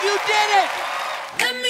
You did it!